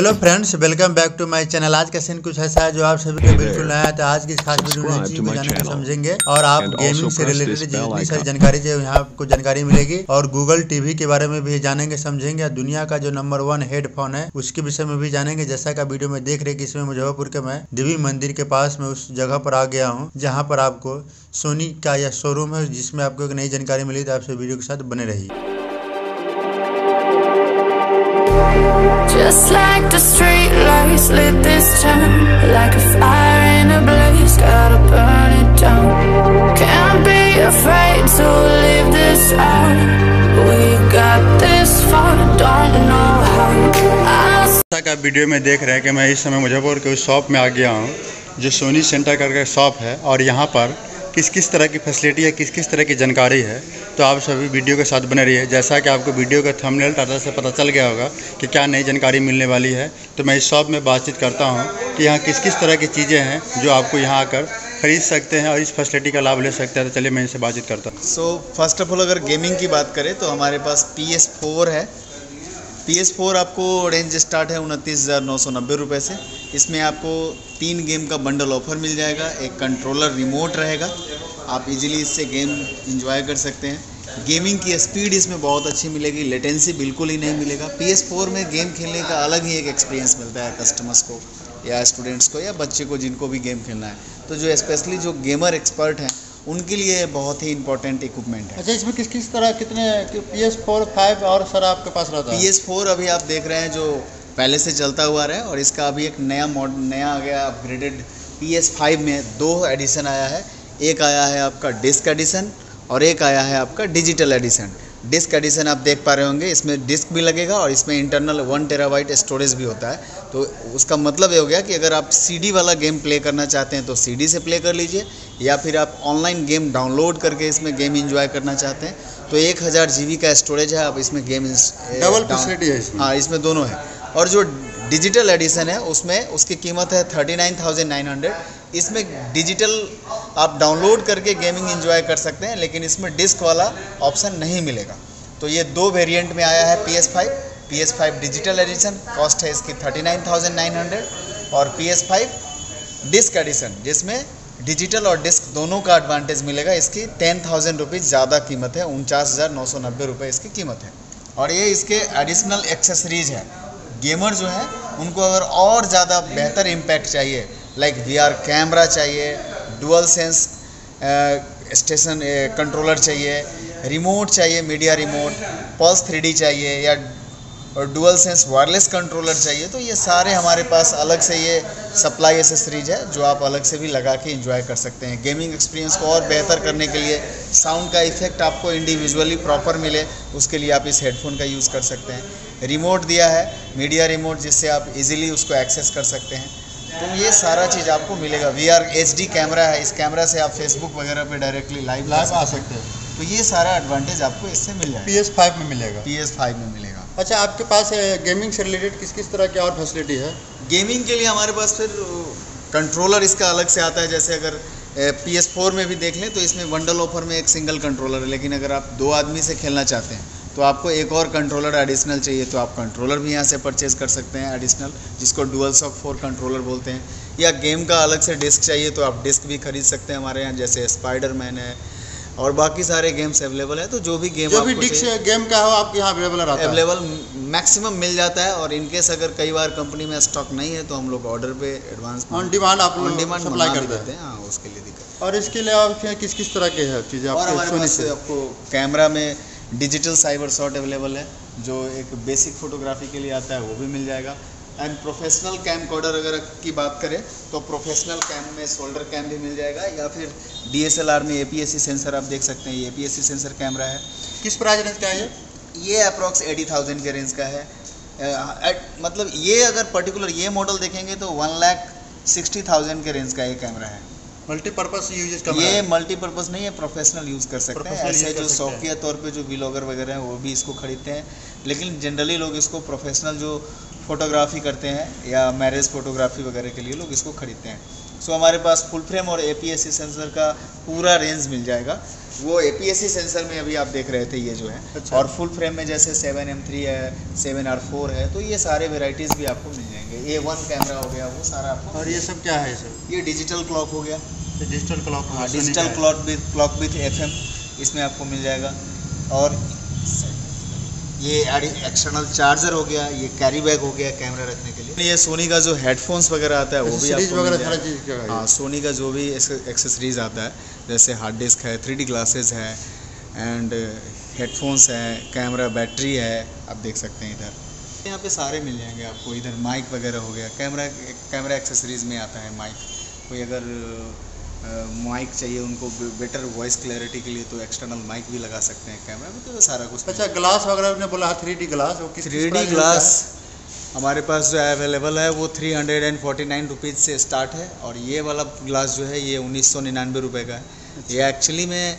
Hello friends welcome back to my channel आज का scene कुछ ऐसा है जो आप सभी को बिल्कुल नया है तो आज की खास वीडियो में चीज़ to को. समझेंगे। और आप गेमिंग से रिलेटेड जितनी सारी जानकारी जो यहाँ आपको जानकारी मिलेगी। और गूगल टीवी के बारे में भी जानेंगे समझेंगे। और दुनिया का जो नंबर वन हेडफोन है उसके विषय में भी जानेंगे। जैसा का वीडियो में देख रहे कि इसमें मुजफ्फरपुर के मैं देवी मंदिर के पास में उस जगह पर आ गया हूँ जहाँ पर आपको सोनी का यह शोरूम है जिसमें आपको एक नई जानकारी मिली तो आपसे वीडियो के साथ बने रहिए। Just like the street lights lit this town Like a fire in a blaze, gotta burn it down Can't be afraid to leave this out We got this far, don't know how जैसा का video में देख रहे हैं कि मैं इस समय मुजफ्फरपुर के उस शॉप में आ गया हूँ जो सोनी सेंटर करके शॉप है और यहाँ पर किस किस तरह की फैसिलिटी है, किस किस तरह की जानकारी है तो आप सभी वीडियो के साथ बने रहिए। जैसा कि आपको वीडियो का थंबनेल टाटा से पता चल गया होगा कि क्या नई जानकारी मिलने वाली है तो मैं इस शॉप में बातचीत करता हूँ कि यहाँ किस किस तरह की चीज़ें हैं जो आपको यहाँ आकर खरीद सकते हैं और इस फैसिलिटी का लाभ ले सकते हैं। तो चलिए मैं इनसे बातचीत करता हूँ। सो फ़र्स्ट ऑफ़ ऑल अगर गेमिंग की बात करें तो हमारे पास पी है। पी एस फोर आपको रेंज स्टार्ट है उनतीस हज़ार नौ सौ नब्बे रुपये से। इसमें आपको तीन गेम का बंडल ऑफ़र मिल जाएगा, एक कंट्रोलर रिमोट रहेगा। आप इजीली इससे गेम इंजॉय कर सकते हैं। गेमिंग की स्पीड इसमें बहुत अच्छी मिलेगी लेटेंसी बिल्कुल ही नहीं मिलेगा। पी एस फोर में गेम खेलने का अलग ही एक एक्सपीरियंस मिलता है कस्टमर्स को या स्टूडेंट्स को या बच्चे को जिनको भी गेम खेलना है। तो जो स्पेशली जो गेमर एक्सपर्ट हैं उनके लिए बहुत ही इंपॉर्टेंट इक्विपमेंट है। अच्छा इसमें किस किस तरह कितने पी एस फोर फाइव और सर आपके पास रहता है? पी एस फोर अभी आप देख रहे हैं जो पहले से चलता हुआ रहा है और इसका अभी एक नया मॉड नया आ गया अपग्रेडेड पी एस फाइव में दो एडिशन आया है। एक आया है आपका डिस्क एडिशन और एक आया है आपका डिजिटल एडिशन डिस्क एडिशन आप देख पा रहे होंगे इसमें डिस्क भी लगेगा और इसमें इंटरनल वन टेराबाइट स्टोरेज भी होता है। तो उसका मतलब ये हो गया कि अगर आप सीडी वाला गेम प्ले करना चाहते हैं तो सीडी से प्ले कर लीजिए या फिर आप ऑनलाइन गेम डाउनलोड करके इसमें गेम इंजॉय करना चाहते हैं तो एक हज़ार जी का स्टोरेज है आप इसमें गेम डबल फैसिलिटी है इसमें। हाँ इसमें दोनों है। और जो डिजिटल एडिशन है उसमें उसकी कीमत है thirty nine thousand nine hundred. इसमें डिजिटल आप डाउनलोड करके गेमिंग एंजॉय कर सकते हैं, लेकिन इसमें डिस्क वाला ऑप्शन नहीं मिलेगा। तो ये दो वेरिएंट में आया है P S five P S five digital edition cost है इसकी thirty nine thousand nine hundred और P S five disc edition जिसमें डिजिटल और डिस्क दोनों का एडवांटेज मिलेगा। इसकी टेन थाउज़ेंड रुपीज़ ज़्यादा कीमत है, उनचास हज़ार नौ सौ नब्बे रुपये इसकी कीमत है। और ये इसके एडिशनल एक्सेसरीज है। गेमर जो है, उनको अगर और ज़्यादा बेहतर इम्पैक्ट चाहिए लाइक वी आर कैमरा चाहिए डुअल सेंस स्टेशन कंट्रोलर चाहिए रिमोट चाहिए मीडिया रिमोट पल्स थ्री चाहिए, या और डुअल सेंस वायरलेस कंट्रोलर चाहिए तो ये सारे हमारे पास अलग से ये सप्लाई एसेसरीज है, जो आप अलग से भी लगा के इंजॉय कर सकते हैं। गेमिंग एक्सपीरियंस को और बेहतर करने के लिए साउंड का इफ़ेक्ट आपको इंडिविजुअली प्रॉपर मिले, उसके लिए आप इस हेडफोन का यूज़ कर सकते हैं। रिमोट दिया है मीडिया रिमोट जिससे आप इजीली उसको एक्सेस कर सकते हैं। तो ये सारा चीज़ आपको मिलेगा। V R H D camera है। इस कैमरा से आप फेसबुक वगैरह पे डायरेक्टली लाइव लाइव आ सकते हैं। तो ये सारा एडवांटेज आपको इससे मिल जाएगा। पी एस फाइव में मिलेगा। पी एस फाइव में मिलेगा। अच्छा आपके पास गेमिंग से रिलेटेड किस किस तरह की और फैसिलिटी है? गेमिंग के लिए हमारे पास फिर कंट्रोलर इसका अलग से आता है। जैसे अगर पी एस फोर में भी देख लें तो इसमें बंडल ऑफ़र में एक सिंगल कंट्रोलर है। लेकिन अगर आप दो आदमी से खेलना चाहते हैं तो आपको एक और कंट्रोलर एडिशनल चाहिए तो आप कंट्रोलर भी यहाँ से परचेज कर सकते हैं एडिशनल जिसको डुअल सॉक फोर कंट्रोलर बोलते हैं। या गेम का अलग से डिस्क चाहिए तो आप डिस्क भी खरीद सकते हैं हमारे यहाँ जैसे स्पाइडर मैन है और बाकी सारे गेम्स अवेलेबल है। तो जो भी गेम जो भी डिस्क गेम का हो आपके यहाँ अवेलेबल रहता है। अवेलेबल मैक्सिमम मिल जाता है और इनकेस अगर कई बार कंपनी में स्टॉक नहीं है तो हम लोग ऑर्डर पे एडवांस ऑन डिमांड आप ऑन डिमांड सप्लाई कर देते हैं। हाँ उसके लिए दिक्कत। और इसके लिए आप किस किस तरह के है चीज़ें और हमारे पास आपको कैमरा में डिजिटल साइबर शॉट अवेलेबल है जो एक बेसिक फोटोग्राफी के लिए आता है वो भी मिल जाएगा। एंड प्रोफेशनल कैम कॉर्डर अगर की बात करें तो प्रोफेशनल कैम में शोल्डर कैम भी मिल जाएगा या फिर डीएसएलआर में एपीएससी सेंसर आप देख सकते हैं ये एपीएससी सेंसर कैमरा है। किस प्राइस रेंज का है ये? ये अप्रॉक्स एटी थाउज़ेंड के रेंज का है। अ, at- मतलब ये अगर पर्टिकुलर ये मॉडल देखेंगे तो वन लाख सिक्सटी थाउज़ेंड के रेंज का ये कैमरा है। मल्टीपर्पज यूज़ का ये मल्टीपर्पज़ नहीं है प्रोफेशनल यूज़ कर सकते हैं। ऐसे जो शौकिया तौर पे जो व्लॉगर वगैरह हैं वो भी इसको खरीदते हैं। लेकिन जनरली लोग इसको प्रोफेशनल जो फोटोग्राफी करते हैं या मैरिज फोटोग्राफी वगैरह के लिए लोग इसको खरीदते हैं। सो हमारे पास फुल फ्रेम और ए सेंसर का पूरा रेंज मिल जाएगा। वो ए सेंसर में अभी आप देख रहे थे ये जो है। अच्छा। और फुल फ्रेम में जैसे सेवन एम थ्री है सेवन आर फोर है तो ये सारे वेराइटीज़ भी आपको मिल जाएँगे। ए वन कैमरा हो गया वो सारा आपको और ये सब क्या है सब ये डिजिटल क्लॉक हो गया। डिजिटल क्लॉक हाँ digital clock with clock with F इसमें आपको मिल जाएगा। और ये एक्सटर्नल चार्जर हो गया ये कैरी बैग हो गया कैमरा रखने के लिए। ये सोनी का जो हेडफोन्स वगैरह आता है वो भी आपको मिल जाएगा। हाँ। सोनी का जो भी एक्सेसरीज आता है जैसे हार्ड डिस्क है थ्री ग्लासेस है एंड हेडफोन्स है कैमरा बैटरी है आप देख सकते हैं इधर। यहाँ पे सारे मिल जाएँगे आपको इधर माइक वगैरह हो गया कैमरा कैमरा एक्सेसरीज में आता है माइक कोई अगर माइक चाहिए उनको बेटर वॉइस क्लैरिटी के लिए तो एक्सटर्नल माइक भी लगा सकते हैं कैमरा में तो सारा कुछ। अच्छा ग्लास वगैरह ने बोला थ्री डी ग्लास वो किस थ्री डी ग्लास हमारे पास जो अवेलेबल है वो three hundred and forty nine rupees से स्टार्ट है और ये वाला ग्लास जो है ये उन्नीस सौ निन्यानवे रुपये का है। ये एक्चुअली में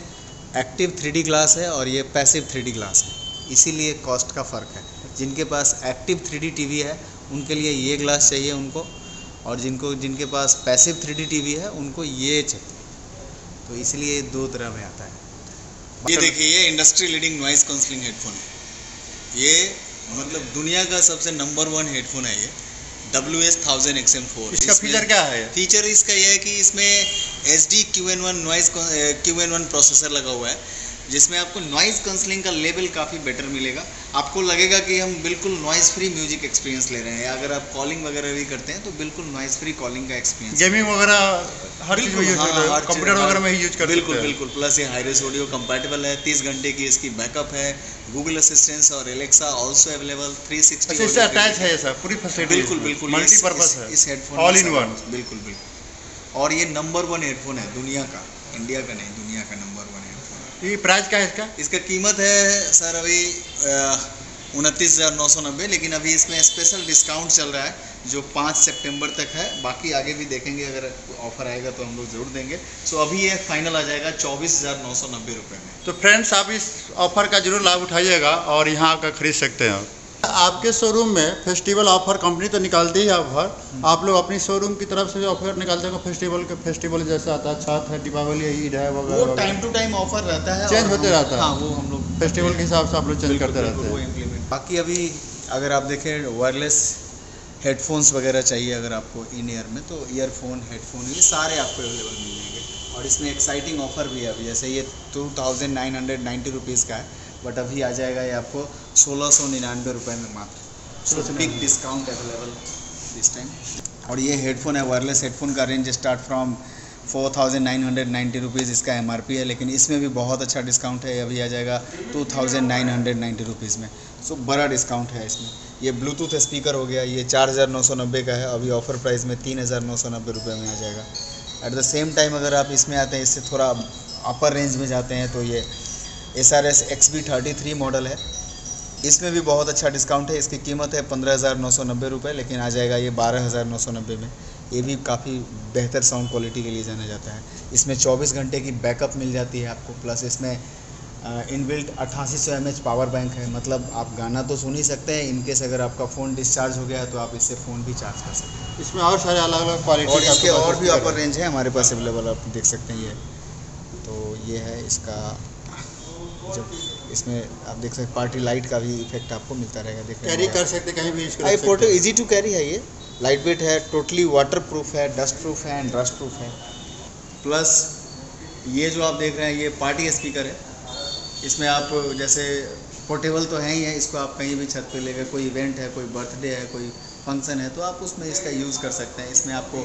एक्टिव थ्री डी ग्लास है और ये पैसिव थ्री डी ग्लास है। इसीलिए कॉस्ट का फ़र्क है। जिनके पास active three D T V है उनके लिए ये ग्लास चाहिए उनको। और जिनको जिनके पास passive three D T V है उनको ये चाहिए। तो इसलिए दो तरह में आता है। ये देखिए ये industry leading noise counselling headphone है। ये मतलब दुनिया का सबसे नंबर वन हेडफोन है ये। W S thousand X M four इसका फीचर क्या है? फीचर इसका ये है कि इसमें H D Q N one noise Q N one processor लगा हुआ है जिसमें आपको नॉइज़ काउंसलिंग का लेवल काफ़ी बेटर मिलेगा। आपको लगेगा कि हम बिल्कुल नॉइज़ फ्री म्यूज़िक एक्सपीरियंस ले रहे हैं अगर आप कॉलिंग वगैरह भी करते हैं तो बिल्कुल नॉइज़ फ्री कॉलिंग का एक्सपीरियंस गेमिंग वगैरह हर चीज़ में यूज़ हाँ, हर हैं। कंप्यूटर वगैरह में ही यूज़ करते बिल्कुल बिल्कुल प्लस ये हाईरेस ऑडियो कंपैटिबल है तीस घंटे की इसकी बैकअप है गूगल असिस्टेंस और Alexa also available three sixty अच्छा अटैच है ये सब पूरी फैसिलिटी बिल्कुल बिल्कुल मल्टीपर्पज है। इस हेडफोन ऑल इन वन बिल्कुल बिल्कुल। और ये नंबर वन हेडफोन है दुनिया का इंडिया का नहीं दुनिया का नंबर वन हेडफोन ये प्राइस क्या है इसका? इसका कीमत है सर अभी उनतीस हज़ार नौ सौ नब्बे लेकिन अभी इसमें स्पेशल डिस्काउंट चल रहा है जो पाँच सितंबर तक है। बाकी आगे भी देखेंगे अगर ऑफ़र आएगा तो हम लोग ज़रूर देंगे। सो अभी ये फाइनल आ जाएगा चौबीस हज़ार नौ सौ नब्बे रुपये में। तो फ्रेंड्स आप इस ऑफ़र का ज़रूर लाभ उठाइएगा और यहाँ आकर खरीद सकते हैं आपके शोरूम में फेस्टिवल ऑफ़र कंपनी तो निकालती ही है ऑफ़र आप लोग अपनी शोरूम की तरफ़ से भी ऑफ़र निकालते हैं फेस्टिवल के फेस्टिवल जैसे आता है छठ है दीपावली है ईद है वो वगैरह टाइम टू टाइम ऑफ़र रहता है चेंज होते रहता है। हाँ वो हम लोग फेस्टिवल के हिसाब से आप लोग चेंज करते रहते हैं। बाकी अभी अगर आप देखें वायरलेस हेडफोन्स वगैरह चाहिए अगर आपको इन ईयर में तो ईयरफोन हेडफोन ये सारे आपको अवेलेबल मिल जाएँगे और इसमें एक्साइटिंग ऑफ़र भी है अभी। जैसे ये two thousand nine hundred ninety rupees का है। बट अभी आ जाएगा ये आपको सोलह सौ निन्यानवे रुपये में मात्र। So big discount available this time और ये हेडफोन है वायरलेस हेडफोन का range start from four thousand nine hundred ninety rupees इसका एमआरपी है लेकिन इसमें भी बहुत अच्छा डिस्काउंट है। अभी आ जाएगा two thousand nine hundred ninety rupees में। सो बड़ा डिस्काउंट है इसमें। ये ब्लूटूथ स्पीकर हो गया ये चार हज़ार नौ सौ नब्बे का है। अभी ऑफ़र प्राइस में तीन हज़ार नौ सौ नब्बे रुपये में आ जाएगा। एट द सेम टाइम अगर आप इसमें आते हैं इससे थोड़ा अपर रेंज में जाते हैं तो ये S R S X B thirty three model है। इसमें भी बहुत अच्छा डिस्काउंट है। इसकी कीमत है पंद्रह हज़ार नौ सौ नब्बे रुपये लेकिन आ जाएगा ये बारह हज़ार नौ सौ नब्बे में। ये भी काफ़ी बेहतर साउंड क्वालिटी के लिए जाना जाता है। इसमें चौबीस घंटे की बैकअप मिल जाती है आपको। प्लस इसमें इनबिल्ट अट्ठासी सौ एम पावर बैंक है। मतलब आप गाना तो सुन ही सकते हैं। इनकेस अगर आपका फ़ोन डिस्चार्ज हो गया है तो आप इससे फ़ोन भी चार्ज कर सकते हैं। इसमें और सारे अलग अलग क्वालिटी और इसके और भी अपर रेंज है। हमारे पास अवेलेबल आप देख सकते हैं ये। तो ये है इसका जब इसमें आप देख सकते हैं पार्टी लाइट का भी इफ़ेक्ट आपको मिलता रहेगा देखने कैरी कर सकते कहीं भी यूज़ कर आई सकते फ़ोटो इजी टू कैरी है ये। लाइट वेट है टोटली वाटर प्रूफ है डस्ट प्रूफ है एंड रस्ट प्रूफ है। प्लस ये जो आप देख रहे हैं ये पार्टी स्पीकर है। इसमें आप जैसे पोर्टेबल तो है ही है इसको आप कहीं भी छत पे लेकर कोई इवेंट है कोई बर्थडे है कोई फ़ंक्शन है तो आप उसमें इसका यूज़ कर सकते हैं। इसमें आपको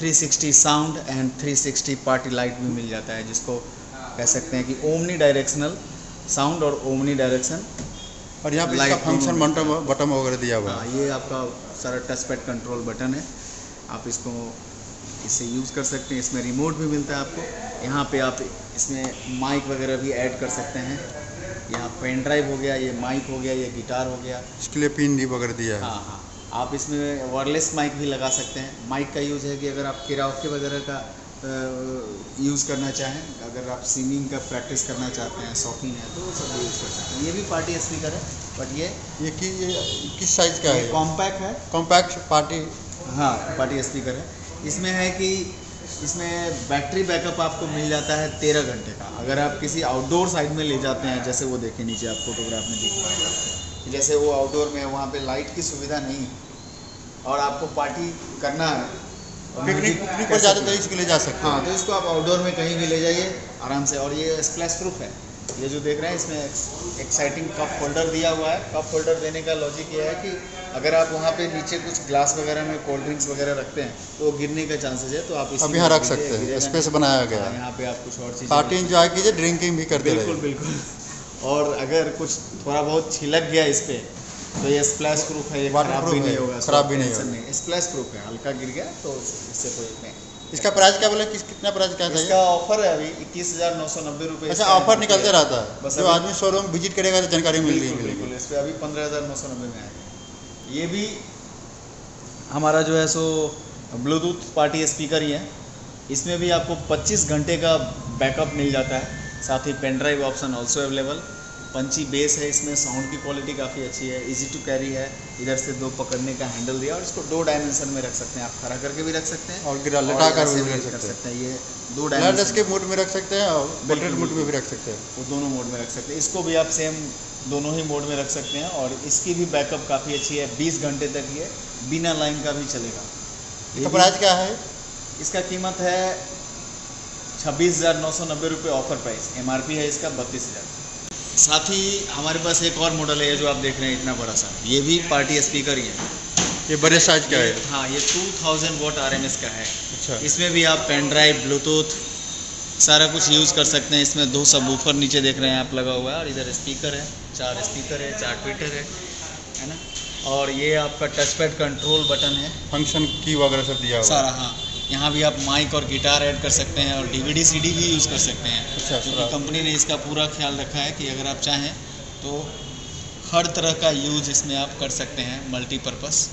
360 साउंड एंड 360 पार्टी लाइट भी मिल जाता है जिसको कह सकते हैं कि ओमनी डायरेक्शनल साउंड और ओमनी डायरेक्शन और यहाँ पे इसका फ़ंक्शन। बटन बटन वगैरह दिया हुआ हाँ। है ये आपका सारा टच पैड कंट्रोल बटन है। आप इसको इससे यूज़ कर सकते हैं। इसमें रिमोट भी मिलता है आपको। यहाँ पे आप इसमें माइक वगैरह भी ऐड कर सकते हैं। यहाँ पेन ड्राइव हो गया ये माइक हो गया ये गिटार हो गया। इसके लिए पिन भी वगैरह दिया है। हाँ हाँ। आप इसमें वायरलेस माइक भी लगा सकते हैं। माइक का यूज़ है कि अगर आप किराओके वगैरह का यूज़ करना चाहें अगर आप सिंगिंग का प्रैक्टिस करना चाहते हैं शौकीन है तो वो सब यूज़ कर सकते हैं। ये भी पार्टी स्पीकर है बट ये ये कि ये किस साइज़ का है? कॉम्पैक्ट है। कॉम्पैक्ट पार्टी हाँ पार्टी स्पीकर है। इसमें है कि इसमें बैटरी बैकअप आपको मिल जाता है तेरह घंटे का। अगर आप किसी आउटडोर साइड में ले जाते हैं जैसे वो देखें नीचे आप फोटोग्राफ में दिख। जैसे वो आउटडोर में है वहाँ पर लाइट की सुविधा नहीं और आपको पार्टी करना है पिकनिक पिकनिक पर कैसे जाते करना तो ले जा सकते हैं। हाँ तो इसको आप आउटडोर में कहीं भी ले जाइए आराम से। और ये स्प्लैश प्रूफ है। ये जो देख रहे हैं इसमें एक्साइटिंग कप होल्डर दिया हुआ है। कप होल्डर देने का लॉजिक ये है कि अगर आप वहाँ पे नीचे कुछ ग्लास वगैरह में कोल्ड ड्रिंक्स वगैरह रखते हैं तो गिरने का चांसेस है तो आप अब यहाँ रख सकते हैं। स्पेस बनाया गया हाँ, है। यहाँ पे आप कुछ और चीज़ पार्टी इंजॉय कीजिए ड्रिंकिंग भी करते बिल्कुल बिल्कुल। और अगर कुछ थोड़ा बहुत छिलक गया इस पे तो ये स्प्लैश प्रूफ है ये Water खराब भी नहीं होगा खराब भी नहीं होगा। स्प्लैश प्रूफ है हल्का गिर गया तो इससे कोई नहीं। इसका प्राइस क्या बोले? किस कितना प्राइस क्या था इसका ऑफ़र है अभी इक्कीस हज़ार नौ सौ नब्बे रुपये अच्छा ऑफ़र निकलते रहता है। बस जो आदमी शोरूम विज़िट करेगा तो जानकारी मिल रही मिलेगी बिल्कुल इस पे अभी पंद्रह हज़ार नौ सौ नब्बे में आएगा ये भी हमारा जो है सो ब्लूटूथ पार्टी स्पीकर ही है। इसमें भी आपको 25 घंटे का बैकअप मिल जाता है। साथ ही pen drive option also available punchy bass है इसमें साउंड की क्वालिटी काफ़ी अच्छी है इजी टू कैरी है इधर से दो पकड़ने का हैंडल दिया और इसको दो डायमेंशन में रख सकते हैं आप खड़ा करके भी रख सकते हैं और गिरा लटा कर भी रख सकते हैं। सकते हैं ये दो डायमेंशन के मोड में रख सकते हैं और पोर्ट्रेट मोड में भी रख सकते हैं। वो दोनों मोड में रख सकते हैं इसको भी आप सेम दोनों ही मोड में रख सकते हैं और इसकी भी बैकअप काफ़ी अच्छी है 20 घंटे तक ये बिना लाइन का भी चलेगा। इसका प्राइस क्या है? इसका कीमत है छब्बीस हज़ार नौ सौ नब्बे रुपये ऑफ़र प्राइस एमआरपी है इसका बत्तीस हज़ार। साथ ही हमारे पास एक और मॉडल है जो आप देख रहे हैं इतना बड़ा सा। ये भी पार्टी स्पीकर ही है। ये बड़े साइज़ का है। हाँ ये टू थाउज़ेंड वोट आर का है। अच्छा। इसमें भी आप पेन ड्राइव ब्लूटूथ सारा कुछ यूज़ कर सकते हैं। इसमें दो सब ऊपर नीचे देख रहे हैं आप लगा हुआ है और इधर स्पीकर है चार स्पीकर है चार ट्विटर है है ना? और ये आपका टच पैड कंट्रोल बटन है। फ़ंक्शन की वगैरह सब दिया हुआ सारा हाँ। यहाँ भी आप माइक और गिटार ऐड कर सकते हैं और डीवीडी सीडी भी यूज़ कर सकते हैं। अच्छा, क्योंकि पूरा। कंपनी ने इसका पूरा ख्याल रखा है कि अगर आप चाहें तो हर तरह का यूज़ इसमें आप कर सकते हैं मल्टीपर्पज़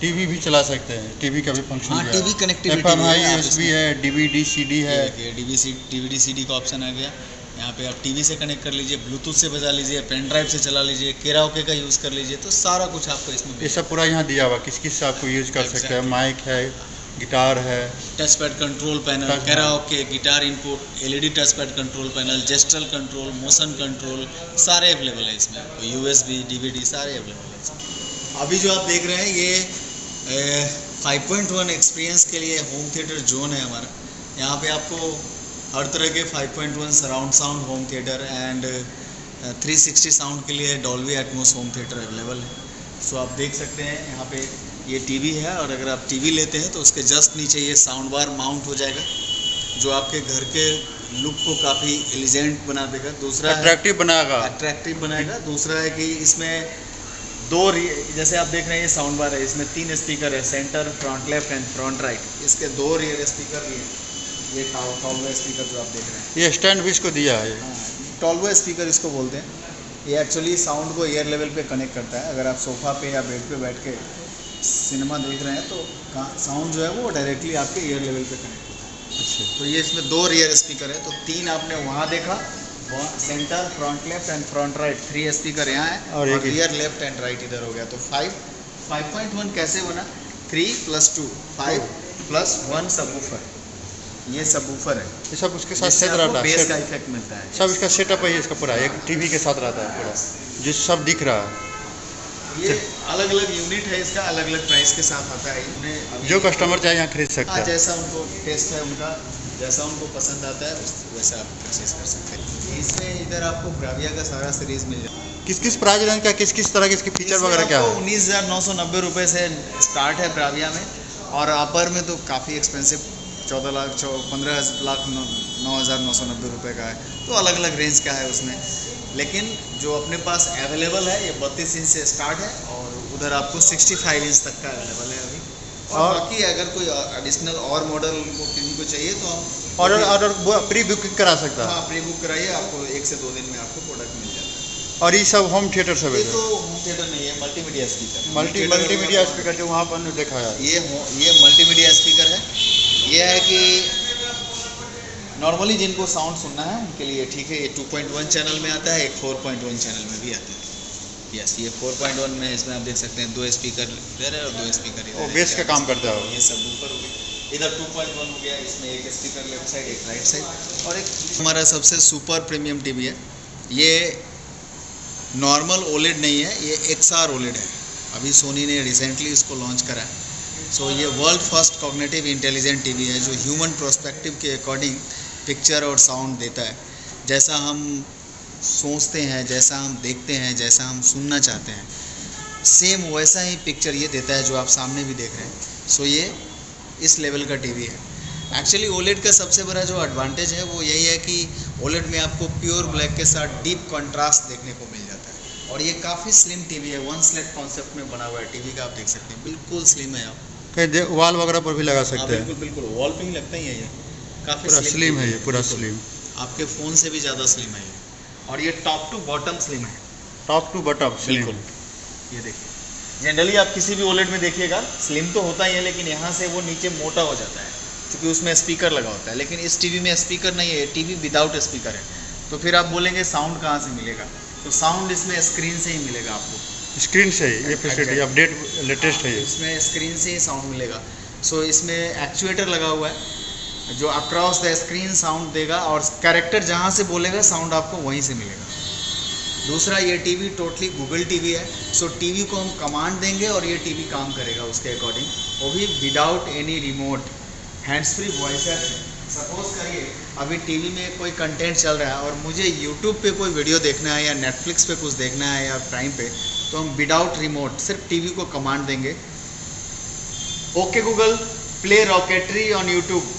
टीवी भी चला सकते हैं। टीवी का भी फ़ंक्शन हाँ, एफ़ भी है डीवीडी सीडी है ये D C D C D का ऑप्शन आ गया। यहाँ पे आप टीवी से कनेक्ट कर लीजिए ब्लूटूथ से बजा लीजिए पेन ड्राइव से चला लीजिए केराओके का यूज़ कर लीजिए तो सारा कुछ आपको इसमें ये सब पूरा यहाँ दिया हुआ किस किस से आपको यूज़ कर सकते हैं? माइक है गिटार है। Touch pad control panel karaoke guitar input LED touch pad control panel gestural control motion control सारे अवेलेबल है इसमें। U S B D V D सारे अवेलेबल है अभी जो आप देख रहे हैं ये फाइव पॉइंट वन एक्सपीरियंस के लिए होम थिएटर जोन है हमारा। यहाँ पे आपको हर तरह के 5.1 surround sound home theatre and 360 sound के लिए Dolby Atmos home theatre available है। सो आप देख सकते हैं यहाँ पे ये टीवी है और अगर आप टीवी लेते हैं तो उसके जस्ट नीचे ये साउंड बार माउंट हो जाएगा जो आपके घर के लुक को काफ़ी एलिजेंट बना देगा। दूसरा अट्रैक्टिव बनाएगा। अट्रैक्टिव बनाएगा। दूसरा है कि इसमें दो जैसे आप देख रहे हैं ये साउंड बार है इसमें तीन स्पीकर है centre front left and front right इसके दो रियर स्पीकर भी हैं। ये टॉलवे स्पीकर जो आप देख रहे हैं। ये स्टैंड भी इसको दिया है। टॉलवे स्पीकर इसको बोलते हैं। ये एक्चुअली साउंड को एयर लेवल पे कनेक्ट करता है। अगर आप सोफा पे या बेड पे बैठ के सिनेमा देख रहे हैं तो साउंड जो है वो डायरेक्टली आपके एयर लेवल पे कनेक्ट होता है। अच्छा। तो ये इसमें दो रियर स्पीकर है तो तीन आपने वहाँ देखा वहाँ centre front left and front right three speaker यहाँ है और और रियर लेफ़्ट एंड राइट इधर हो गया तो फाइव फाइव पॉइंट वन कैसे बना? Three plus two five plus one सब ये सब ऊपर है। ये सब उसके साथ सेट रहता है। बेस का इफ़ेक्ट मिलता है। सब इसका सेटअप है इसका पूरा एक टीवी के साथ रहता है पूरा जो सब दिख रहा है। ये अलग अलग यूनिट है इसका अलग अलग प्राइस के साथ आता है। इन्हें जो कस्टमर चाहे यहाँ खरीद सकता हाँ है। जैसा उनको टेस्ट है उनका जैसा उनको पसंद आता है वैसा आप परचेज कर सकते हैं। इसमें इधर आपको ब्राविया का सारा सीरीज़ मिल जाएगा किस किस प्राइस रेंज का किस किस तरह के इसके फीचर वगैरह क्या है? उन्नीस हज़ार नौ सौ नब्बे रुपये से स्टार्ट है ब्राविया में और अपर में तो काफ़ी एक्सपेंसिव चौदह लाख चौ पंद्रह लाख नौ हज़ार नौ सौ नब्बे रुपये का है। तो अलग अलग रेंज का है उसमें। लेकिन जो अपने पास अवेलेबल है ये बत्तीस इंच से स्टार्ट है और उधर आपको सिक्सटी फाइव इंच तक का अवेलेबल है अभी। और और- बाकी अगर कोई एडिशनल और मॉडल को किसी को चाहिए तो हम ऑर्डर ऑर्डर प्री बुकिंग करा सकता। है हाँ प्री बुक कराइए आपको एक से दो दिन में आपको प्रोडक्ट मिल जाता है। और ये सब होम थिएटर सब है ये तो होम थिएटर नहीं है multimedia speaker multi multimedia speaker जो वहाँ पर देखा है। ये ये मल्टीमीडिया स्पीकर है। ये है कि नॉर्मली जिनको साउंड सुनना है उनके लिए ठीक है ये 2.1 चैनल में आता है एक 4.1 चैनल में भी आता है। यस ये 4.1 में इसमें आप देख सकते हैं दो स्पीकर इधर है और दो स्पीकर इधर बेस का काम करता है। ये सब ऊपर हो गया। इधर 2.1 हो गया इसमें एक स्पीकर लेफ़्ट साइड एक राइट साइड और एक हमारा सबसे सुपर प्रीमियम टीवी है। ये नॉर्मल ओलेड नहीं है ये एक्स आर ओलेड है। अभी सोनी ने रिसेंटली इसको लॉन्च करा है। सो so, ये world first cognitive intelligent TV है जो ह्यूमन प्रोस्पेक्टिव के अकॉर्डिंग पिक्चर और साउंड देता है। जैसा हम सोचते हैं जैसा हम देखते हैं जैसा हम सुनना चाहते हैं सेम वैसा ही पिक्चर ये देता है जो आप सामने भी देख रहे हैं। सो ये इस लेवल का टीवी है। एक्चुअली ओलेड का सबसे बड़ा जो एडवांटेज है वो यही है कि ओलेड में आपको प्योर ब्लैक के साथ डीप कंट्रास्ट देखने को मिल जाता है। और ये काफ़ी स्लिम टीवी है वन स्लेट कॉन्सेप्ट में बना हुआ है टीवी का आप देख सकते हैं। बिल्कुल स्लिम है आप। कहीं वॉल वगैरह पर भी लगा हाँ, सकते हैं। बिल्कुल बिल्कुल। वॉल पे ही लगता ही है ये। काफ़ी पूरा स्लिम है ये पूरा। स्लिम आपके फ़ोन से भी ज़्यादा स्लिम है ये। और ये टॉप टू बॉटम स्लिम है। टॉप टू बटॉप स्लिम ये देखिए। जनरली आप किसी भी ओलेट में देखिएगा स्लिम तो होता ही है लेकिन यहाँ से वो नीचे मोटा हो जाता है क्योंकि उसमें स्पीकर लगा होता है। लेकिन इस टीवी में स्पीकर नहीं है टीवी विदाउट स्पीकर है। तो फिर आप बोलेंगे साउंड कहाँ से मिलेगा? तो साउंड इसमें स्क्रीन से ही मिलेगा आपको। स्क्रीन से ही ये फैसिलिटी अपडेट लेटेस्ट है इसमें स्क्रीन से ही साउंड मिलेगा। सो इसमें एक्चुएटर लगा हुआ है। जो अक्रॉस द स्क्रीन साउंड देगा और कैरेक्टर जहाँ से बोलेगा साउंड आपको वहीं से मिलेगा। दूसरा, ये टीवी टोटली गूगल टीवी है सो टीवी को हम कमांड देंगे और ये टीवी काम करेगा उसके अकॉर्डिंग वो भी without any remote hands free voice suppose करिए, अभी टीवी में कोई कंटेंट चल रहा है और मुझे यूट्यूब पे कोई वीडियो देखना है या नेटफ्लिक्स पे कुछ देखना है या प्राइम पे तो हम विदाउट रिमोट सिर्फ़ टीवी को कमांड देंगे। Okay Google play Rocketry on YouTube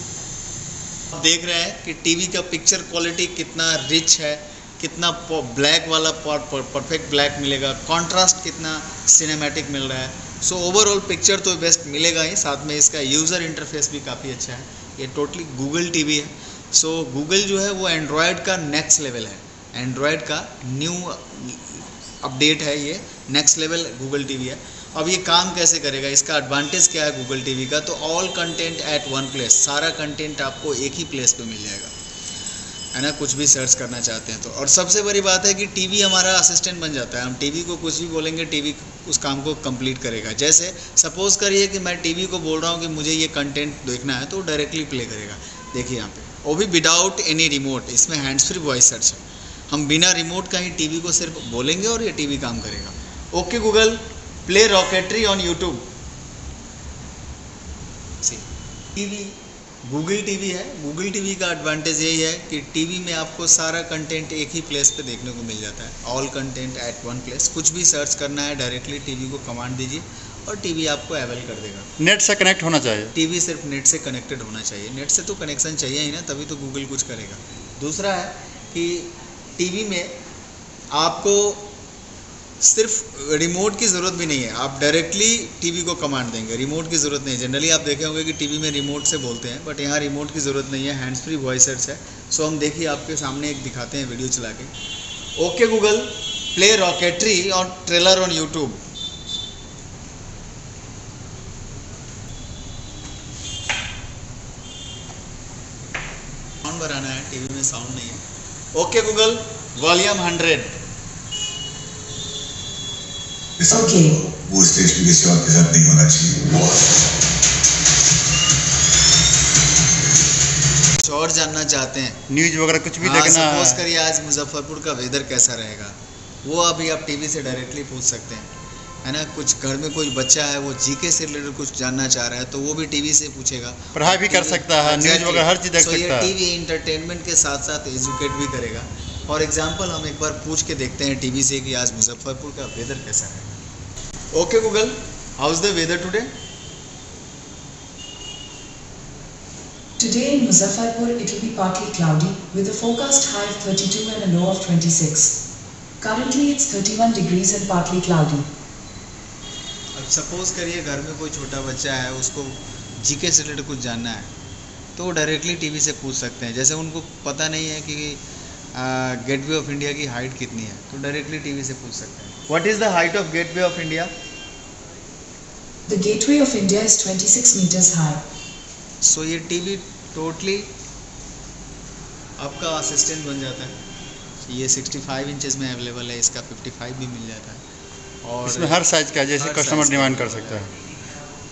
आप देख रहे हैं कि टीवी का पिक्चर क्वालिटी कितना रिच है कितना ब्लैक वाला परफेक्ट ब्लैक मिलेगा। कंट्रास्ट कितना सिनेमैटिक मिल रहा है। सो ओवरऑल पिक्चर तो बेस्ट मिलेगा ही। साथ में इसका यूज़र इंटरफेस भी काफ़ी अच्छा है। ये टोटली गूगल टीवी है। सो so, गूगल जो है वो एंड्रॉयड का नेक्स्ट लेवल है। एंड्रॉयड का न्यू अपडेट है ये। नेक्स्ट लेवल गूगल टीवी है। अब ये काम कैसे करेगा? इसका एडवांटेज क्या है गूगल टीवी का? तो all content at one place सारा कंटेंट आपको एक ही प्लेस पे मिल जाएगा। है ना? कुछ भी सर्च करना चाहते हैं तो। और सबसे बड़ी बात है कि टीवी हमारा असिस्टेंट बन जाता है। हम टीवी को कुछ भी बोलेंगे टीवी उस काम को कंप्लीट करेगा। जैसे सपोज़ करिए कि मैं टीवी को बोल रहा हूँ कि मुझे ये कंटेंट देखना है तो डायरेक्टली प्ले करेगा। देखिए यहाँ पे। वो भी विदाउट एनी रिमोट इसमें हैंड्स फ्री वॉइस सर्च है। हम बिना रिमोट का ही को सिर्फ़ बोलेंगे और ये टीवी काम करेगा। Okay Google play Rocketry on YouTube TV Google TV है। गूगल टीवी का एडवांटेज यही है कि टीवी में आपको सारा कंटेंट एक ही प्लेस पे देखने को मिल जाता है। All content at one place कुछ भी सर्च करना है डायरेक्टली टीवी को कमांड दीजिए और टीवी आपको अवेल कर देगा। नेट से कनेक्ट होना चाहिए। टीवी सिर्फ़ नेट से कनेक्टेड होना चाहिए। नेट से तो कनेक्शन चाहिए ही ना तभी तो गूगल कुछ करेगा। दूसरा है कि टीवी में आपको सिर्फ़ रिमोट की ज़रूरत भी नहीं है। आप डायरेक्टली टीवी को कमांड देंगे। रिमोट की ज़रूरत नहीं है। जनरली आप देखे होंगे कि टीवी में रिमोट से बोलते हैं बट यहाँ रिमोट की ज़रूरत नहीं है। हैंड्स फ्री वॉइस सेट्स है। सो हम देखिए, आपके सामने एक दिखाते हैं वीडियो चला के। ओके गूगल प्ले रॉकेटरी और ट्रेलर ऑन यूट्यूब साउंड बनाना है टीवी में साउंड नहीं है। Okay Google volume hundred Okay. वो स्टेशन किसी और के साथ नहीं होना चाहिए और जानना चाहते हैं? न्यूज़ वगैरह कुछ भी हाँ, देखना सपोज़ है करिए आज मुजफ्फरपुर का वेदर कैसा रहेगा? वो अभी आप टीवी से डायरेक्टली पूछ सकते हैं। है ना? कुछ घर में कोई बच्चा है वो जीके से रिलेटेड कुछ जानना चाह रहा है तो वो भी टीवी से पूछेगा। पढ़ाई भी कर सकता है न्यूज़ वगैरह हर चीज़ देख सकता है। टीवी इंटरटेनमेंट के साथ साथ एजुकेट भी करेगा। फॉर एग्ज़ाम्पल हम एक बार पूछ के देखते हैं टीवी से कि आज मुजफ्फरपुर का वेदर कैसा है okay Google how is the weather today Today in Muzaffarpur it will be partly cloudy with a forecast high of 32 and a low of 26. Currently it's 31 degrees and partly cloudy. अब suppose करिए घर में कोई छोटा बच्चा है उसको GK से रिलेटेड कुछ जानना है तो वो डायरेक्टली टीवी से पूछ सकते हैं जैसे उनको पता नहीं है कि गेटवे ऑफ़ इंडिया की हाइट कितनी है? तो डायरेक्टली टीवी से पूछ सकते हैं। What is the height of gateway of India The gateway of India is 26 meters high. So ये टीवी टोटली आपका असिस्टेंट बन जाता है। ये 65 इंचेस में अवेलेबल है इसका 55 भी मिल जाता है। और इसमें हर साइज़ का जैसे कस्टमर डिमांड कर सकता है।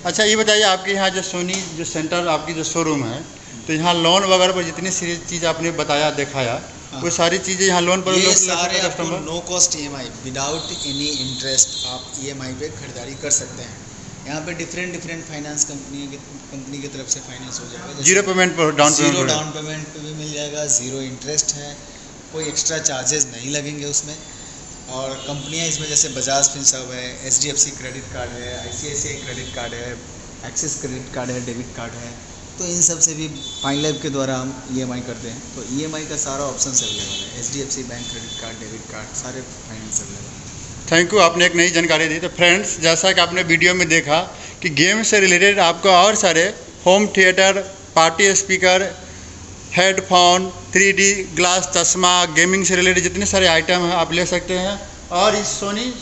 अच्छा ये बताइए आपके यहाँ जो सोनी जो सेंटर आपकी जो शोरूम है तो यहाँ लोन वगैरह पर जितनी सारी चीज़ आपने बताया दिखाया वो सारी चीज़ें यहाँ लोन पर। ये सारे आपको no cost EMI without any interest आप ई पे खरीदारी कर सकते हैं। यहाँ पे डिफरेंट डिफरेंट फाइनेंस कंपनी की कंपनी की तरफ़ से फाइनेंस हो जाएगा। ज़ीरो पेमेंट पर डाउन ज़ीरो डाउन पेमेंट पे भी मिल जाएगा ज़ीरो इंटरेस्ट है कोई एक्स्ट्रा चार्जेस नहीं लगेंगे उसमें। और कंपनियाँ इसमें जैसे बजाज फिनसर्व है एच क्रेडिट कार्ड है आईसीआईसीआई क्रेडिट कार्ड है एक्सिस क्रेडिट कार्ड है डेबिट कार्ड है। तो इन सबसे भी फाइन लाइफ के द्वारा हम ई करते हैं। तो ईएमआई का सारा ऑप्शन अवेलेबल है। H D F C bank credit card debit card सारे फाइनेंस अवेलेबल है। थैंक यू आपने एक नई जानकारी दी। तो फ्रेंड्स जैसा कि आपने वीडियो में देखा कि गेम से रिलेटेड आपको और सारे home theatre party speaker headphone 3D glass चश्मा गेमिंग से रिलेटेड जितने सारे आइटम हैं, आप ले सकते हैं। और इस सोनी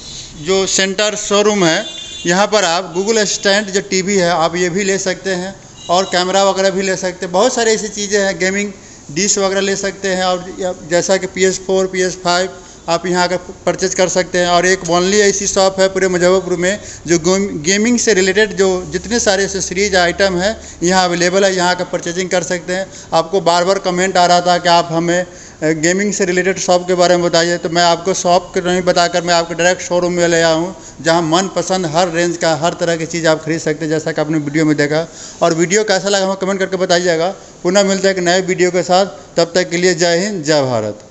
जो सेंटर शोरूम है, यहाँ पर आप गूगल असिस्टेंट जो टीवी है, आप ये भी ले सकते हैं। और कैमरा वगैरह भी ले सकते हैं। बहुत सारी ऐसी चीज़ें हैं गेमिंग डिश वगैरह ले सकते हैं और जैसा कि P S four P S five आप यहाँ आकर परचेज कर सकते हैं। और एक ओनली ऐसी शॉप है पूरे मुजफ्फरपुर में, जो गेम- गेमिंग से रिलेटेड जो जितने सारे सीरीज़ आइटम है, यहाँ अवेलेबल है, यहाँ आकर परचेजिंग कर सकते हैं। आपको बार बार कमेंट आ रहा था कि आप हमें गेमिंग से रिलेटेड शॉप के बारे में बताइए तो मैं आपको शॉप के नहीं बताकर मैं आपको डायरेक्ट शोरूम में ले आया हूँ, जहाँ मनपसंद हर रेंज का, हर तरह की चीज़ आप खरीद सकते हैं, जैसा कि आपने वीडियो में देखा। और वीडियो कैसा लगा हमें कमेंट करके बताइएगा। पुनः मिलते हैं एक नए वीडियो के साथ। तब तक के लिए जय हिंद, जय भारत।